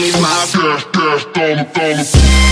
dollar, dollar.